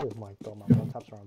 Oh my god, my wall taps around.